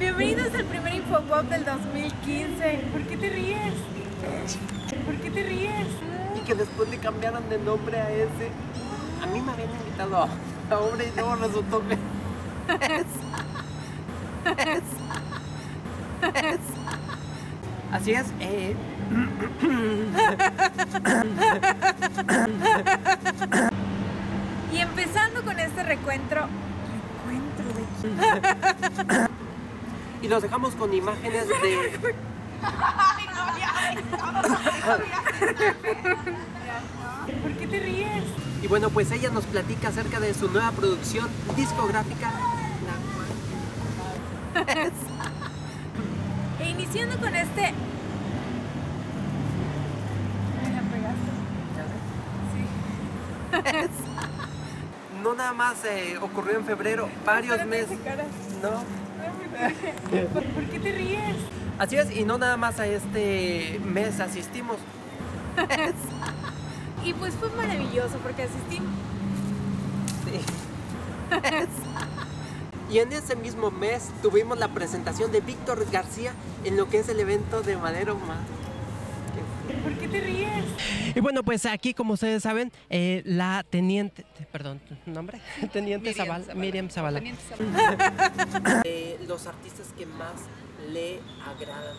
Bienvenidos al primer Infopop del 2015. ¿Por qué te ríes? ¿Por qué te ríes? Y que después le cambiaron de nombre a ese. A mí me habían invitado a obra y luego resultó que. Así es, eh, Y empezando con este recuentro. ¿Recuentro de y los dejamos con imágenes de. ¿Por qué te ríes? Y bueno, pues ella nos platica acerca de su nueva producción discográfica. La cual- E iniciando con este. Me la pegaste. Sí. No nada más eh, ocurrió en febrero, varios meses. No. ¿Por, por qué te ríes? Así es, y no nada más a este mes asistimos. Y pues fue maravilloso porque asistimos. Sí. Y en ese mismo mes tuvimos la presentación de Víctor García en lo que es el evento de Madero Más. ¿Por qué te ríes? Y bueno, pues aquí, como ustedes saben, eh, la teniente, perdón, ¿tu nombre? Teniente Miriam Zavala, Zavala. Miriam Zavala. Teniente Zavala. Eh, los artistas que más le agradan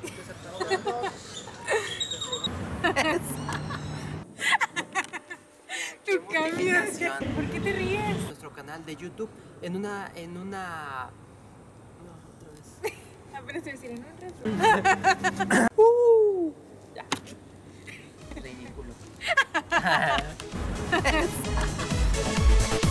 Tu cambio. ¿Por qué te ríes? nuestro canal de YouTube en una, en una... No, otra vez. Apenas te decir en un Christmas.